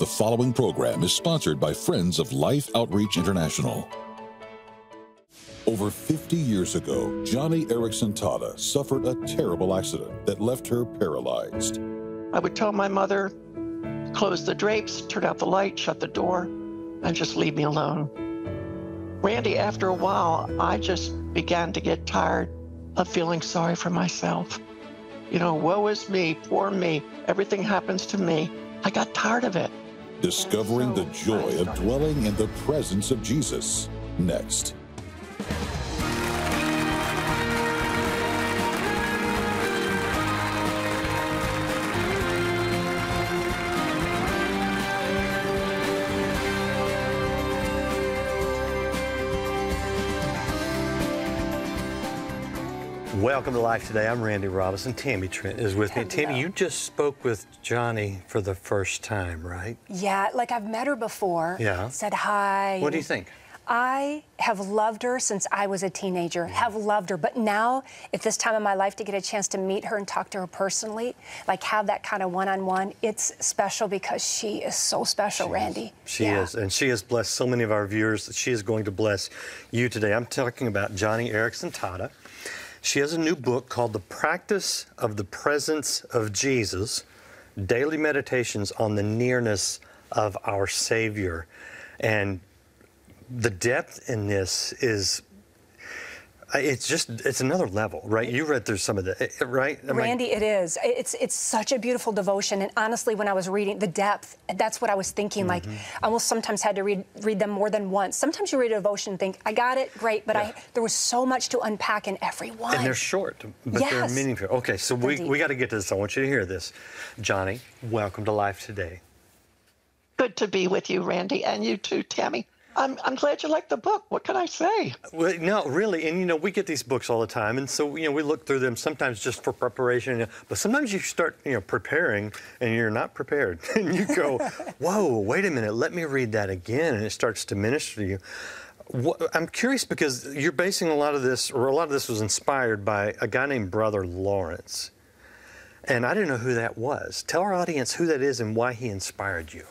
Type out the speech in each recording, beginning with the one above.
The following program is sponsored by Friends of Life Outreach International. Over 50 years ago, Joni Eareckson Tada suffered a terrible accident that left her paralyzed. I would tell my mother, close the drapes, turn out the light, shut the door, and just leave me alone. Randy, after a while, I just began to get tired of feeling sorry for myself. You know, woe is me, poor me, everything happens to me. I got tired of it. Discovering the joy of dwelling in the presence of Jesus. Next. Welcome to Life Today. I'm Randy Robison. Tammy Trent is with me. Tammy, you just spoke with Joni for the first time, right? Yeah, like I've met her before. Yeah. Said hi. What do you think? I have loved her since I was a teenager, have loved her. But now, at this time in my life, to get a chance to meet her and talk to her personally, like have that kind of one on one, it's special because she is so special, She Randy. Is. She Yeah. is. And she has blessed so many of our viewers. That she is going to bless you today. I'm talking about Joni Eareckson Tada. She has a new book called The Practice of the Presence of Jesus Daily Meditations on the Nearness of Our Savior. And the depth in this is. I- It's just, it's another level, right? You read through some of the, eh, right? Am I- Randy, it is. It's it's such a beautiful devotion, and honestly, when I was reading the depth, that's what I was thinking. Like, Mm-hmm. I almost sometimes had to read read them more than once. Sometimes you read a devotion and think, I got it, great, but Yeah. I there was so much to unpack in every one. And they're short, but they're meaningful. Okay, so we, Indeed. we got to get to this. I want you to hear this. Joni, welcome to Life Today. Good to be with you, Randy, and you too, Tammy. I'm, I'm glad you like the book. What can I say? Well, no, really, and you know, we get these books all the time, and so you know, we look through them sometimes just for preparation, but sometimes you start, you know, preparing, and you're not prepared, and you go, "Whoa, wait a minute, let me read that again," and it starts to minister to you. I'm curious because you're basing a lot of this, or a lot of this was inspired by a guy named Brother Lawrence, and I didn't know who that was. Tell our audience who that is and why he inspired you.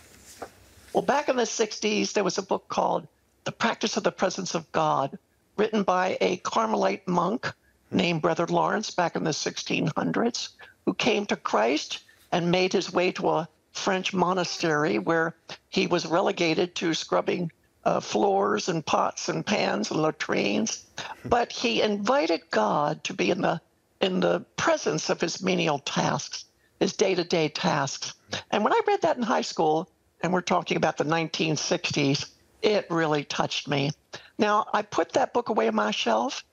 Well, back in the 60s, there was a book called The Practice of the Presence of God, written by a Carmelite monk named Brother Lawrence back in the 1600s, who came to Christ and made his way to a French monastery where he was relegated to scrubbing uh, floors and pots and pans and latrines. But he invited God to be in the in the presence of his menial tasks, his day-to-day tasks. And when I read that in high school, and we're talking about the 1960s, it really touched me. Now, I put that book away on my shelf,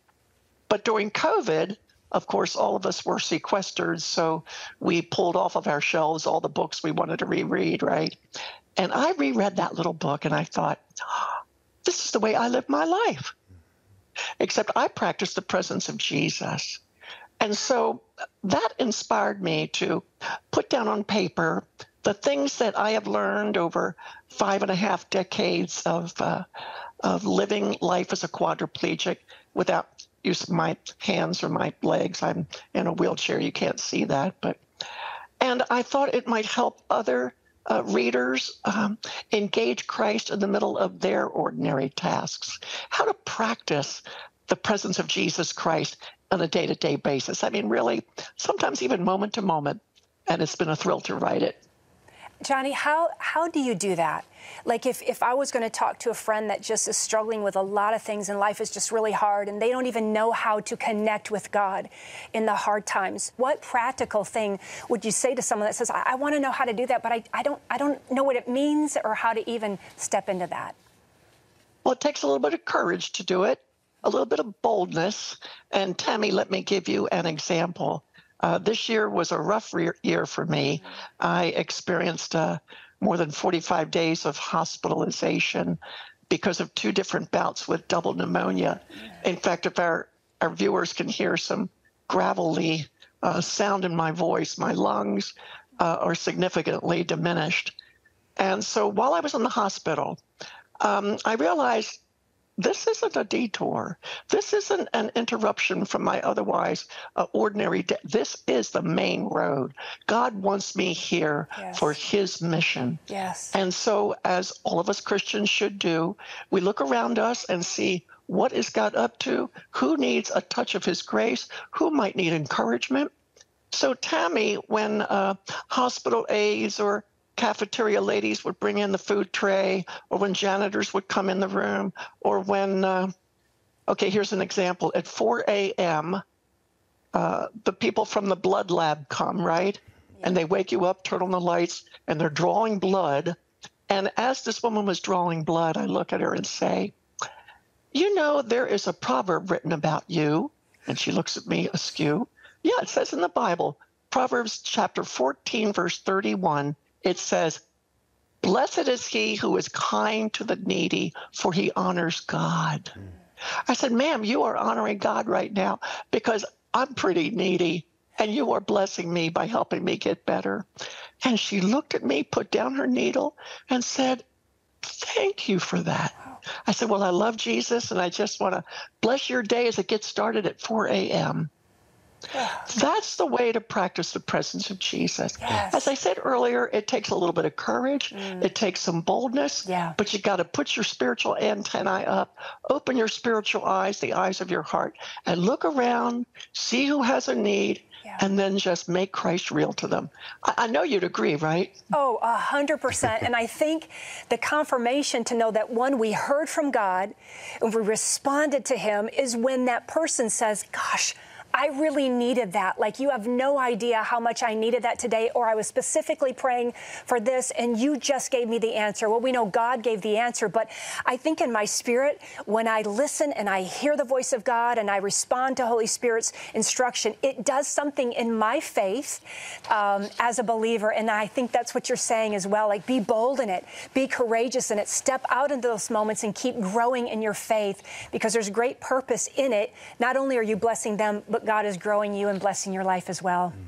but during COVID, of course, all of us were sequestered, so we pulled off of our shelves all the books we wanted to reread, right? And I reread that little book and I thought, "Ah, this is the way I live my life. Except I practice the presence of Jesus. And so that inspired me to put down on paper the things that I have learned over five and a half decades of, uh, of living life as a quadriplegic without use of my hands or my legs. I'm in a wheelchair. You can't see that. But and I thought it might help other uh, readers um, engage Christ in the middle of their ordinary tasks. How to practice the presence of Jesus Christ on a day to day basis. I mean, really, sometimes even moment to moment. And it's been a thrill to write it. Joni, how how do you do that? Like if, if I was going to talk to a friend that just is struggling with a lot of things and life is just really hard and they don't even know how to connect with God in the hard times, what practical thing would you say to someone that says, I, I want to know how to do that, but I, I don't I don't know what it means or how to even step into that? Well, it takes a little bit of courage to do it, a little bit of boldness. And Tammy, let me give you an example. Uh, this year was a rough re- year for me. I experienced uh, more than 45 days of hospitalization because of two different bouts with double pneumonia. In fact, if our, our viewers can hear some gravelly uh, sound in my voice, my lungs uh, are significantly diminished. And so while I was in the hospital, um, I realized this isn't a detour. This isn't an interruption from my otherwise uh, ordinary day. This is the main road. God wants me here Yes. for his mission. Yes. And so, as all of us Christians should do, we look around us and see what is God up to, who needs a touch of his grace, who might need encouragement. So, Tammy, when uh, hospital aides or cafeteria ladies would bring in the food tray, or when janitors would come in the room, or when, uh, okay, here's an example at 4 a.m., uh, the people from the blood lab come, right? And they wake you up, turn on the lights, and they're drawing blood. And as this woman was drawing blood, I look at her and say, You know, there is a proverb written about you. And she looks at me askew. Yeah, it says in the Bible, Proverbs chapter 14, verse 31, it says, Blessed is he who is kind to the needy, for he honors God. I said, Ma'am, you are honoring God right now because I'm pretty needy and you are blessing me by helping me get better. And she looked at me, put down her needle, and said, Thank you for that. I said, Well, I love Jesus and I just want to bless your day as it gets started at 4 a.m. That's the way to practice the presence of Jesus. Yes. As I said earlier, it takes a little bit of courage, mm. it takes some boldness, Yeah. but you got to put your spiritual antennae up, open your spiritual eyes, the eyes of your heart, and look around, see who has a need, Yeah. and then just make Christ real to them. I, I know you'd agree, right? Oh, a hundred percent. And I think the confirmation to know that one, we heard from God and we responded to Him is when that person says, Gosh, I really needed that. Like, you have no idea how much I needed that today, or I was specifically praying for this, and you just gave me the answer. Well, we know God gave the answer, but I think in my spirit, when I listen and I hear the voice of God and I respond to Holy Spirit's instruction, it does something in my faith um, as a believer. And I think that's what you're saying as well. Like, be bold in it, be courageous in it, step out into those moments and keep growing in your faith because there's great purpose in it. Not only are you blessing them, but God is growing you and blessing your life as well. Mm-hmm.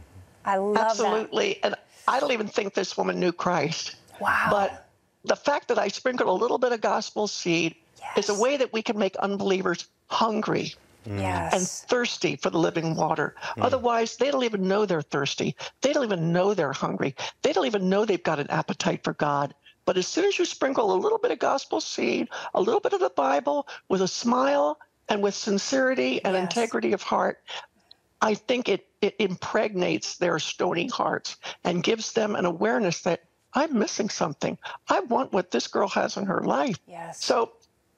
I love that. Absolutely. And I don't even think this woman knew Christ. Wow. But the fact that I sprinkled a little bit of gospel seed is a way that we can make unbelievers hungry mm. Yes. and thirsty for the living water. Mm. Otherwise, they don't even know they're thirsty. They don't even know they're hungry. They don't even know they've got an appetite for God. But as soon as you sprinkle a little bit of gospel seed, a little bit of the Bible with a smile and with sincerity and Yes. integrity of heart, I think it, it impregnates their stony hearts and gives them an awareness that I'm missing something. I want what this girl has in her life. Yes. So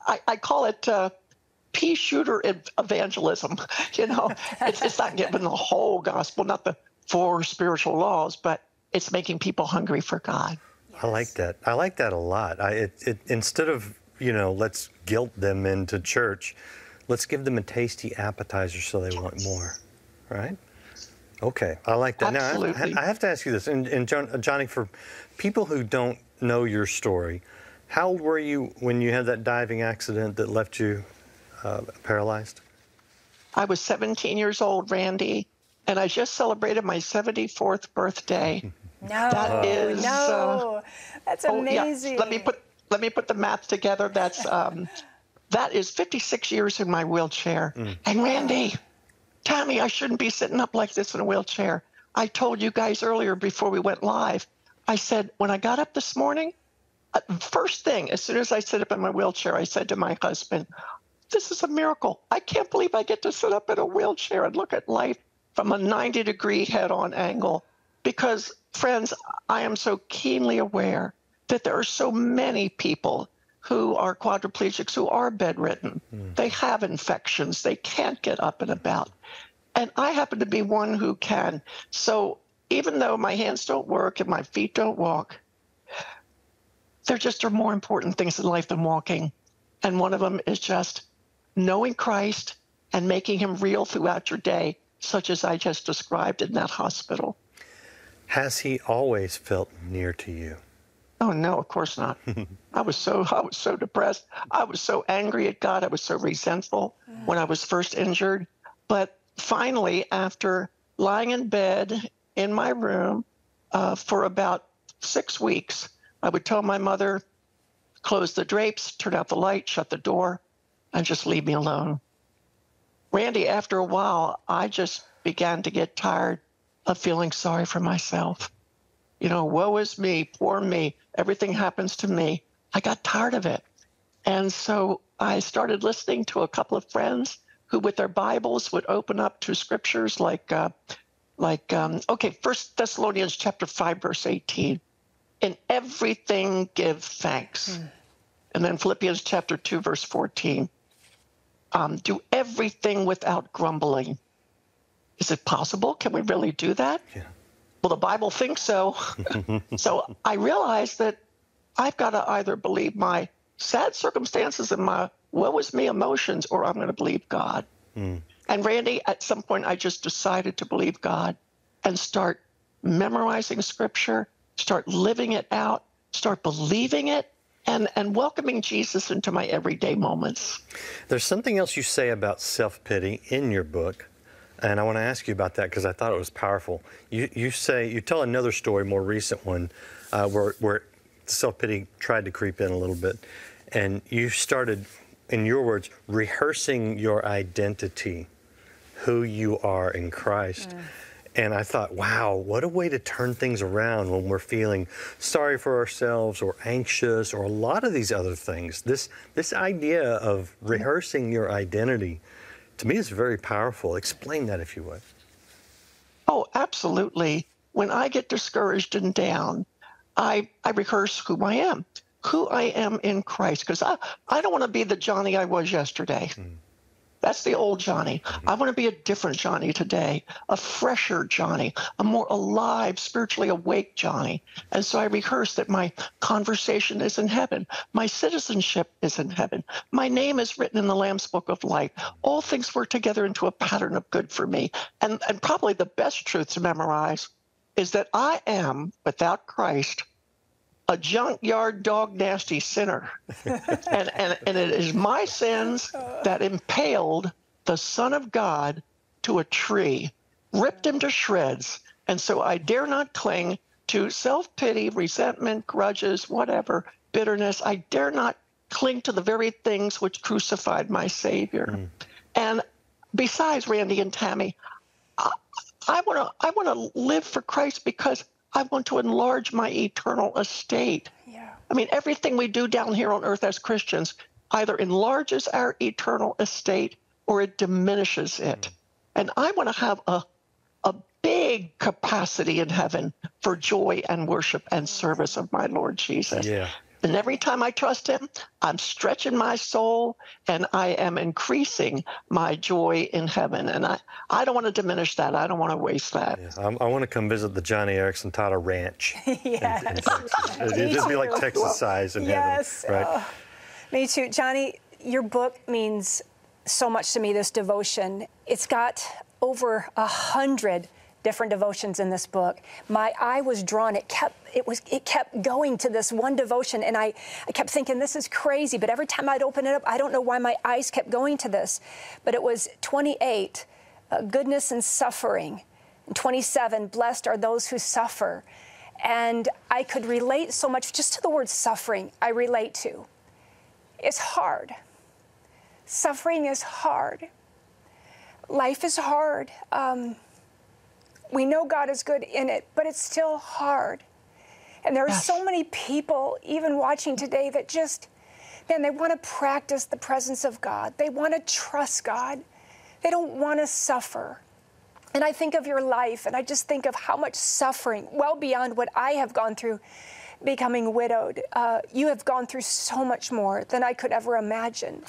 I, I call it uh, pea shooter evangelism. You know, it's, it's not giving the whole gospel, not the four spiritual laws, but it's making people hungry for God. I like that. I like that a lot. I, it, it, instead of, you know, let's guilt them into church, let's give them a tasty appetizer so they want more, right? Okay, I like that. Absolutely. Now, I, I have to ask you this, and, and John, uh, Joni, for people who don't know your story, how old were you when you had that diving accident that left you uh, paralyzed? I was 17 years old, Randy, and I just celebrated my 74th birthday. no. That is, no. That's Oh, yeah. amazing. Let me put let me put the math together. That's um, that is 56 years in my wheelchair. And Randy, Tommy, I shouldn't be sitting up like this in a wheelchair. I told you guys earlier before we went live. I said when I got up this morning, uh, first thing, as soon as I sit up in my wheelchair, I said to my husband, "This is a miracle. I can't believe I get to sit up in a wheelchair and look at life from a 90 degree head on angle." Because, friends, I am so keenly aware that there are so many people who are quadriplegics who are bedridden. Mm. They have infections, they can't get up and about. And I happen to be one who can. So even though my hands don't work and my feet don't walk, there just are more important things in life than walking. And one of them is just knowing Christ and making him real throughout your day, such as I just described in that hospital. Has he always felt near to you? Oh no, of course not. I was so I was so depressed. I was so angry at God. I was so resentful when I was first injured. But finally, after lying in bed in my room uh, for about six weeks, I would tell my mother, close the drapes, turn out the light, shut the door. and just leave me alone. Randy, after a while, I just began to get tired of feeling sorry for myself. You know, woe is me, poor me, everything happens to me. I got tired of it. And so I started listening to a couple of friends who, with their Bibles, would open up to scriptures like, uh, like um, okay, First Thessalonians chapter five, verse eighteen. In everything give thanks. Mm. And then Philippians chapter 2, verse 14. Um, do everything without grumbling. Is it possible? Can we really do that? Yeah. Well, the Bible thinks so. so I realized that I've got to either believe my sad circumstances and my woe is me emotions, or I'm going to believe God. Mm. And Randy, at some point, I just decided to believe God and start memorizing scripture, start living it out, start believing it, and, and welcoming Jesus into my everyday moments. There's something else you say about self pity in your book. And I want to ask you about that because I thought it was powerful. You, you say, you tell another story, more recent one, uh, where, where self pity tried to creep in a little bit. And you started, in your words, rehearsing your identity, who you are in Christ. Mm. And I thought, wow, what a way to turn things around when we're feeling sorry for ourselves or anxious or a lot of these other things. This, this idea of rehearsing your identity, to me, is very powerful. Explain that if you would. Oh, absolutely. When I get discouraged and down, I, I rehearse who I am, who I am in Christ, because I, I don't want to be the Joni I was yesterday. Mm. That's the old Joni. Mm-hmm. I want to be a different Joni today, a fresher Joni, a more alive, spiritually awake Joni. And so I rehearse that my conversation is in heaven, my citizenship is in heaven, my name is written in the Lamb's Book of Life. All things work together into a pattern of good for me. And, and probably the best truth to memorize is that I am, without Christ, a junkyard dog nasty sinner. and, and, and it is my sins that impaled the Son of God to a tree, ripped him to shreds. And so I dare not cling to self pity, resentment, grudges, whatever, bitterness. I dare not cling to the very things which crucified my Savior. Mm. And besides Randy and Tammy, I want to I want to live for Christ because I want to enlarge my eternal estate. Yeah. I mean, everything we do down here on earth as Christians either enlarges our eternal estate or it diminishes it. Mm. And I want to have a, a big capacity in heaven for joy and worship and service of my Lord Jesus. Yeah. And every time I trust Him, I'm stretching my soul and I am increasing my joy in heaven. And I, I don't want to diminish that. I don't want to waste that. Yeah, I, I want to come visit the Joni Eareckson Tada Ranch. yes. In, in It'd just be like Texas size in yes. heaven. Right? Oh, me too. Joni, your book means so much to me, this devotion. It's got over a hundred different devotions in this book. My eye was drawn. It kept it was it kept going to this one devotion, and I, I kept thinking this is crazy. But every time I'd open it up, I don't know why my eyes kept going to this. But it was 28, uh, goodness and suffering. And 27, blessed are those who suffer. And I could relate so much just to the word suffering. I relate to. It's hard. Suffering is hard. Life is hard. Um, we know God is good in it, but it's still hard. And there are yes. so many people, even watching today, that just, man, they want to practice the presence of God. They want to trust God. They don't want to suffer. And I think of your life, and I just think of how much suffering, well beyond what I have gone through becoming widowed. Uh, you have gone through so much more than I could ever imagine.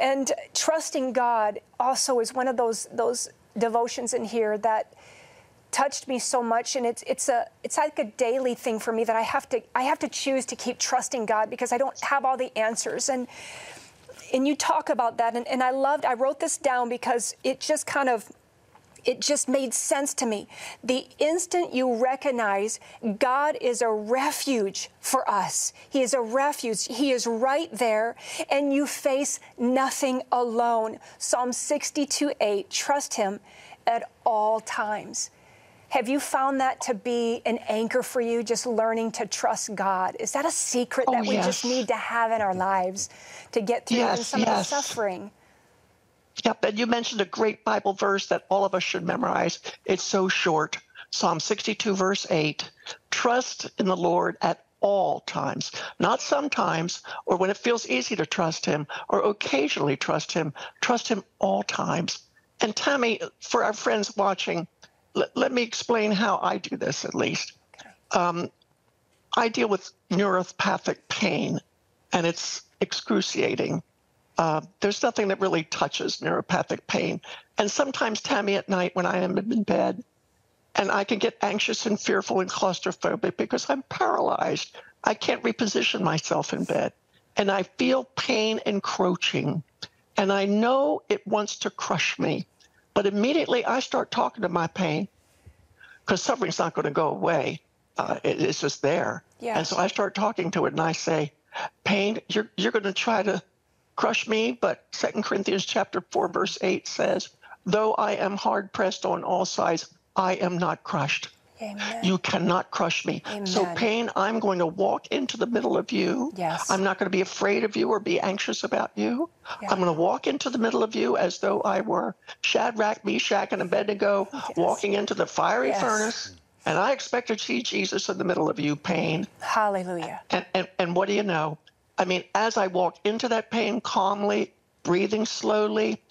And trusting God also is one of those those devotions in here that touched me so much and it's it's a it's like a daily thing for me that I have to I have to choose to keep trusting God because I don't have all the answers and and you talk about that and, and I loved I wrote this down because it just kind of it just made sense to me. The instant you recognize God is a refuge for us, He is a refuge, He is right there, and you face nothing alone. Psalm 62 8, trust Him at all times. Have you found that to be an anchor for you, just learning to trust God? Is that a secret Oh, that we just need to have in our lives to get through Yes, some yes. of the suffering? Yep, and you mentioned a great Bible verse that all of us should memorize. It's so short. Psalm 62, verse 8. Trust in the Lord at all times, not sometimes, or when it feels easy to trust Him, or occasionally trust Him. Trust Him all times. And Tammy, for our friends watching, let, let me explain how I do this at least. Um, I deal with neuropathic pain, and it's excruciating. Uh, there's nothing that really touches neuropathic pain. And sometimes, Tammy, at night when I am in bed, and I can get anxious and fearful and claustrophobic because I'm paralyzed. I can't reposition myself in bed. And I feel pain encroaching. And I know it wants to crush me. But immediately I start talking to my pain because suffering's not going to go away. Uh, it- it's just there. Yes. And so I start talking to it and I say, Pain, you're, you're going to try to crush me, but Second Corinthians chapter 4, verse 8 says, Though I am hard pressed on all sides, I am not crushed. Amen. You cannot crush me. So, pain, I'm going to walk into the middle of you. Yes. I'm not going to be afraid of you or be anxious about you. Yeah. I'm going to walk into the middle of you as though I were Shadrach, Meshach, and Abednego walking into the fiery Yes. furnace. And I expect to see Jesus in the middle of you, pain. Hallelujah. And, and, and what do you know? I mean, as I walk into that pain calmly, breathing slowly,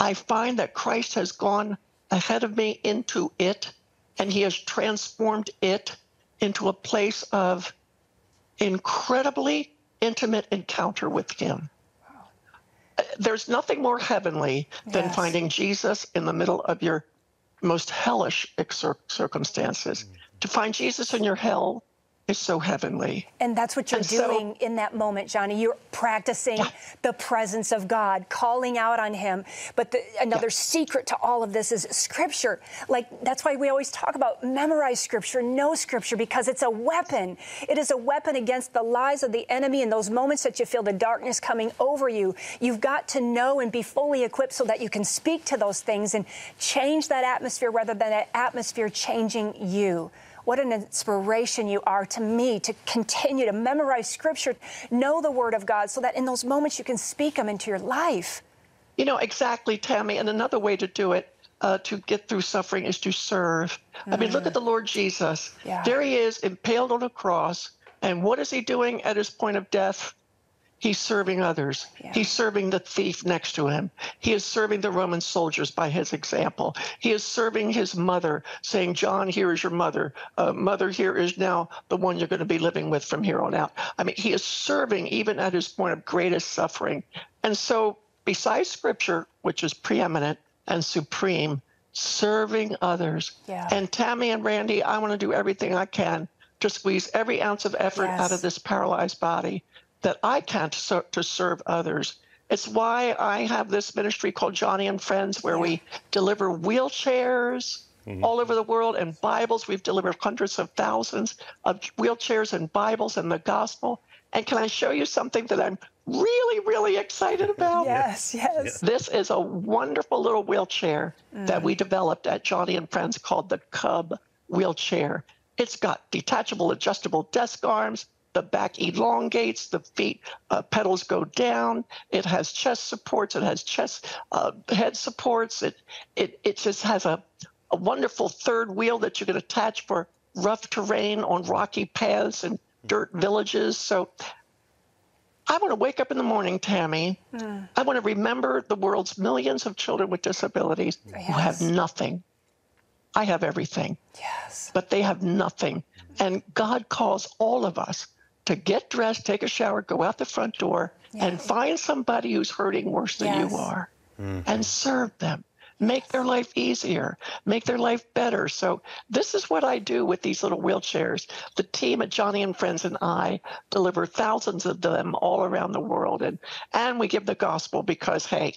I find that Christ has gone ahead of me into it, and he has transformed it into a place of incredibly intimate encounter with him. There's nothing more heavenly than Yes. finding Jesus in the middle of your most hellish cir- circumstances. Mm-hmm. To find Jesus in your hell is so heavenly. And that's what you're And so- doing in that moment, Joni. You're practicing the presence of God, calling out on Him. But the, another secret to all of this is Scripture. Like, that's why we always talk about memorize Scripture, know Scripture, because it's a weapon. It is a weapon against the lies of the enemy in those moments that you feel the darkness coming over you. You've got to know and be fully equipped so that you can speak to those things and change that atmosphere rather than that atmosphere changing you. What an inspiration you are to me to continue to memorize scripture, know the word of God, so that in those moments you can speak them into your life. You know, exactly, Tammy. And another way to do it uh, to get through suffering is to serve. I mean, look at the Lord Jesus. Yeah. There he is, impaled on a cross. And what is he doing at his point of death? He's serving others. Yeah. He's serving the thief next to him. He is serving the Roman soldiers by his example. He is serving his mother, saying, John, here is your mother. Uh, mother, here is now the one you're going to be living with from here on out. I mean, he is serving even at his point of greatest suffering. And so, besides scripture, which is preeminent and supreme, serving others. Yeah. And Tammy and Randy, I want to do everything I can to squeeze every ounce of effort Yes. out of this paralyzed body that I can to, ser- to serve others. It's why I have this ministry called Joni and Friends, where we deliver wheelchairs mm-hmm. all over the world and Bibles. We've delivered hundreds of thousands of wheelchairs and Bibles and the gospel. And can I show you something that I'm really, really excited about? Yes, yes. This is a wonderful little wheelchair that we mm. developed at Joni and Friends called the Cub wheelchair. It's got detachable, adjustable desk arms. The back elongates, the feet uh, pedals go down. It has chest supports. It has chest uh, head supports. It it it just has a a wonderful third wheel that you can attach for rough terrain on rocky paths and dirt villages. So I want to wake up in the morning, Tammy. I want to remember the world's millions of children with disabilities who have nothing. I have everything, Yes. but they have nothing. And God calls all of us to get dressed, take a shower, go out the front door, and find somebody who's hurting worse than Yes. you are mm-hmm. and serve them. Make their life easier, make their life better. So, this is what I do with these little wheelchairs. The team at Joni and Friends and I deliver thousands of them all around the world. And, and we give the gospel because, hey,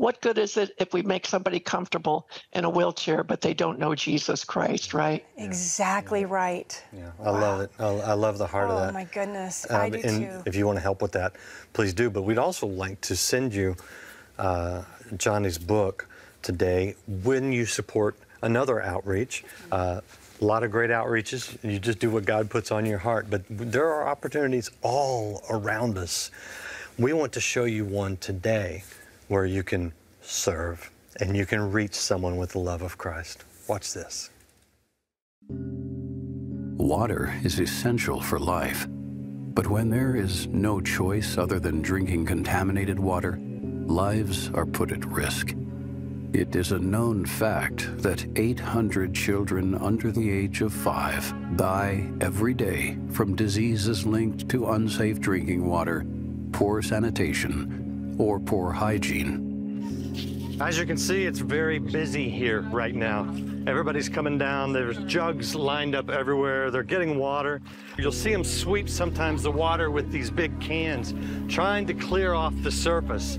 what good is it if we make somebody comfortable in a wheelchair, but they don't know Jesus Christ, right? Exactly right. Yeah, I love it. I, I love the heart of that Oh my goodness. I Um, do and too. if you want to help with that, please do. But we'd also like to send you uh, Joni's book today when you support another outreach. Uh, a lot of great outreaches. You just do what God puts on your heart. But there are opportunities all around us. We want to show you one today where you can serve and you can reach someone with the love of Christ. Watch this. Water is essential for life. But when there is no choice other than drinking contaminated water, lives are put at risk. It is a known fact that 800 children under the age of five die every day from diseases linked to unsafe drinking water, poor sanitation, or poor hygiene. As you can see, it's very busy here right now. Everybody's coming down. There's jugs lined up everywhere. They're getting water. You'll see them sweep sometimes the water with these big cans, trying to clear off the surface.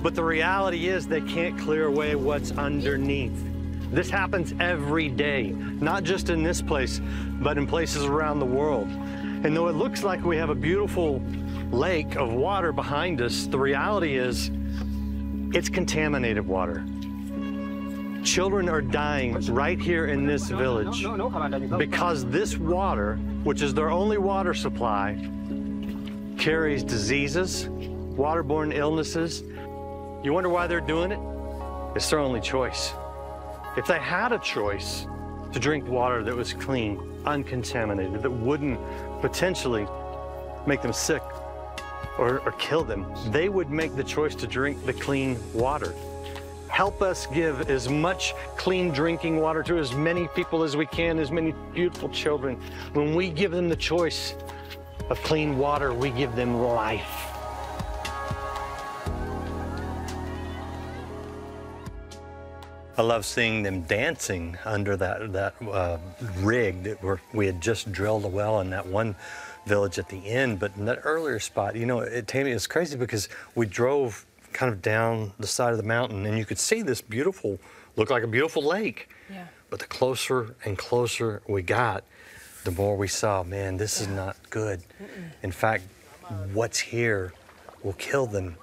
But the reality is they can't clear away what's underneath. This happens every day, not just in this place, but in places around the world. And though it looks like we have a beautiful lake of water behind us, the reality is it's contaminated water. Children are dying right here in this village because this water, which is their only water supply, carries diseases, waterborne illnesses, you wonder why they're doing it? It's their only choice. If they had a choice to drink water that was clean, uncontaminated, that wouldn't potentially make them sick or, or kill them, they would make the choice to drink the clean water. Help us give as much clean drinking water to as many people as we can, as many beautiful children. When we give them the choice of clean water, we give them life. I love seeing them dancing under that that uh, rig that we had just drilled a well in that one village at the end. But in that earlier spot, you know, it, Tammy, it's crazy because we drove kind of down the side of the mountain and you could see this beautiful, looked like a beautiful lake. Yeah. But the closer and closer we got, the more we saw, man, this yeah. is not good. Mm -mm. In fact, what's here will kill them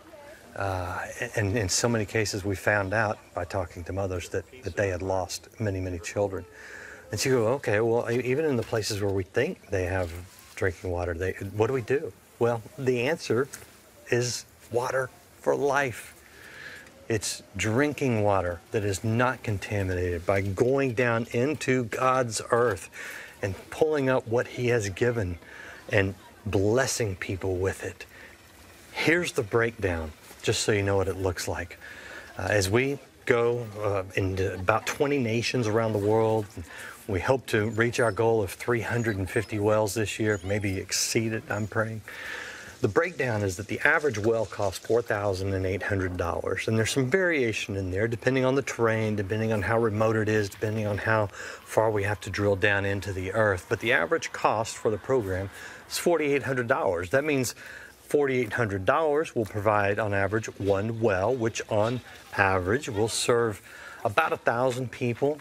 uh, and in so many cases, we found out by talking to mothers that, that they had lost many, many children. And so you go, okay, well, even in the places where we think they have drinking water, they, what do we do? Well, the answer is water for life. It's drinking water that is not contaminated by going down into God's earth and pulling up what He has given and blessing people with it. Here's the breakdown just so you know what it looks like. Uh, as we go uh, into about 20 nations around the world, we hope to reach our goal of 350 wells this year, maybe exceed it, I'm praying. The breakdown is that the average well costs $4,800, and there's some variation in there depending on the terrain, depending on how remote it is, depending on how far we have to drill down into the earth. But the average cost for the program is $4,800. That means $4,800 will provide on average one well, which on average will serve about a thousand people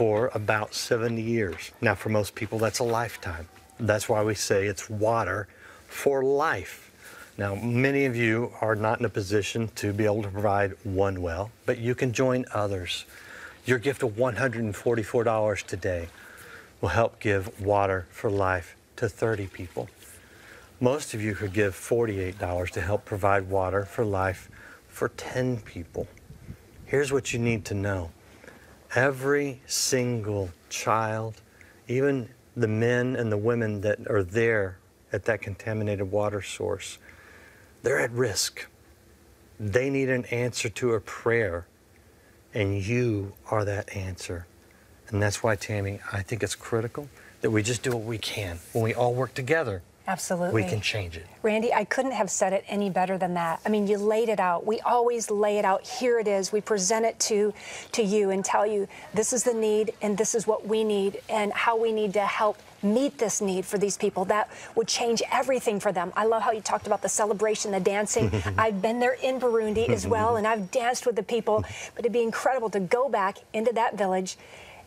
for about 70 years. Now, for most people, that's a lifetime. That's why we say it's water for life. Now, many of you are not in a position to be able to provide one well, but you can join others. Your gift of $144 today will help give water for life to 30 people. Most of you could give $48 to help provide water for life for 10 people. Here's what you need to know every single child, even the men and the women that are there at that contaminated water source, they're at risk. They need an answer to a prayer, and you are that answer. And that's why, Tammy, I think it's critical that we just do what we can when we all work together Absolutely. We can change it. Randy, I couldn't have said it any better than that. I mean, you laid it out. We always lay it out. Here it is. We present it to to you and tell you this is the need and this is what we need and how we need to help meet this need for these people. That would change everything for them. I love how you talked about the celebration, the dancing. I've been there in Burundi as well, and I've danced with the people. But it'd be incredible to go back into that village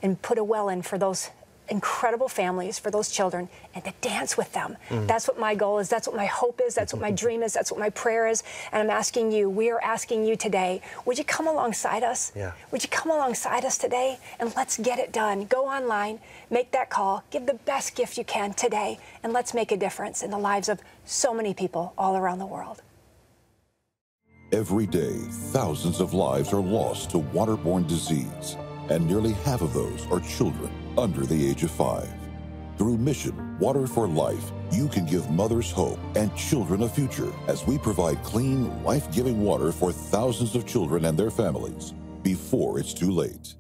and put a well in for those incredible families, for those children, and to dance with them. Mm. That's what my goal is. That's what my hope is. That's what my dream is. That's what my prayer is. And I'm asking you, we are asking you today, would you come alongside us? Yeah. Would you come alongside us today and let's get it done? Go online, make that call, give the best gift you can today, and let's make a difference in the lives of so many people all around the world. Every day, thousands of lives are lost to waterborne disease, and nearly half of those are children under the age of five. Through Mission Water for Life, you can give mothers hope and children a future as we provide clean, life giving water for thousands of children and their families before it's too late.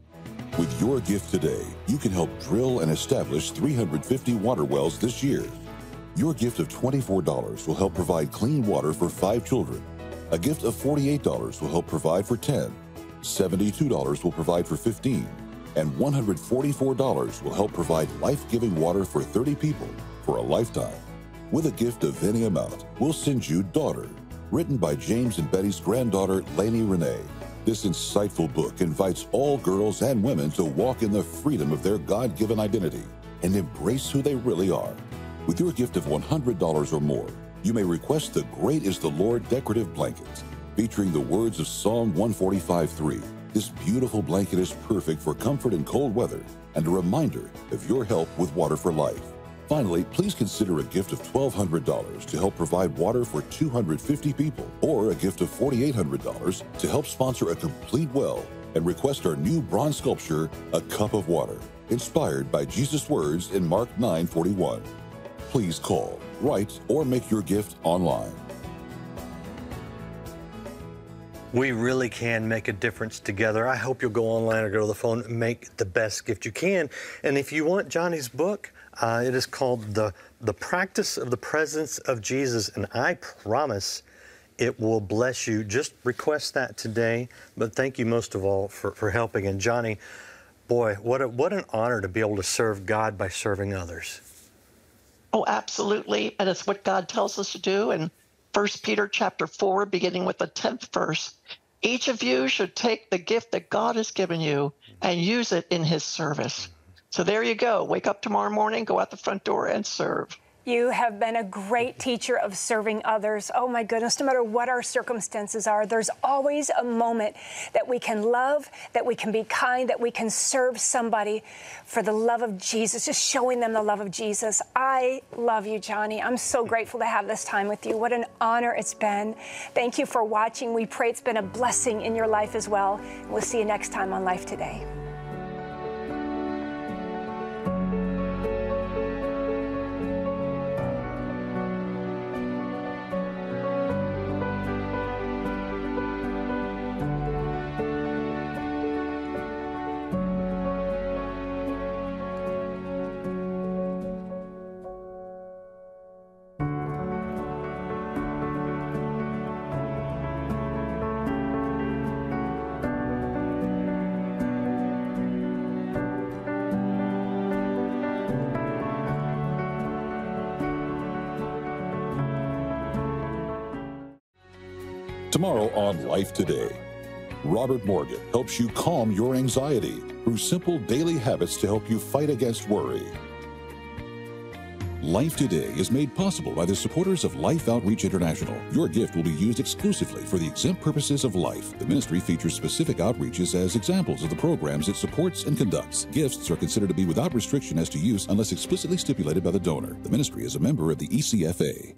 With your gift today, you can help drill and establish 350 water wells this year. Your gift of $24 will help provide clean water for five children. A gift of $48 will help provide for 10. $72 will provide for 15 and $144 will help provide life giving water for 30 people for a lifetime. With a gift of any amount, we'll send you Daughter, written by James and Betty's granddaughter, Lainey Renee. This insightful book invites all girls and women to walk in the freedom of their God given identity and embrace who they really are. With your gift of $100 or more, you may request the Great is the Lord decorative blanket, featuring the words of Psalm 145 3 this beautiful blanket is perfect for comfort in cold weather and a reminder of your help with Water for Life. Finally, please consider a gift of $1,200 to help provide water for 250 people, or a gift of $4,800 to help sponsor a complete well and request our new bronze sculpture, A Cup of Water, inspired by Jesus' words in Mark 9:41. Please call, write, or make your gift online. We really can make a difference together. I hope you'll go online or go to the phone and make the best gift you can. And if you want Joni's book, uh, it is called the, the Practice of the Presence of Jesus. And I promise it will bless you. Just request that today. But thank you most of all for, for helping. And Joni, boy, what, a, what an honor to be able to serve God by serving others. Oh, absolutely. And it's what God tells us to do. And First Peter chapter 4, beginning with the 10th verse. Each of you should take the gift that God has given you and use it in his service. So there you go. Wake up tomorrow morning, go out the front door and serve. You have been a great teacher of serving others. Oh my goodness, no matter what our circumstances are, there's always a moment that we can love, that we can be kind, that we can serve somebody for the love of Jesus, just showing them the love of Jesus. I love you, Joni. I'm so grateful to have this time with you. What an honor it's been. Thank you for watching. We pray it's been a blessing in your life as well. We'll see you next time on Life Today. Tomorrow on Life Today, Robert Morgan helps you calm your anxiety through simple daily habits to help you fight against worry. Life Today is made possible by the supporters of Life Outreach International. Your gift will be used exclusively for the exempt purposes of life. The ministry features specific outreaches as examples of the programs it supports and conducts. Gifts are considered to be without restriction as to use unless explicitly stipulated by the donor. The ministry is a member of the ECFA.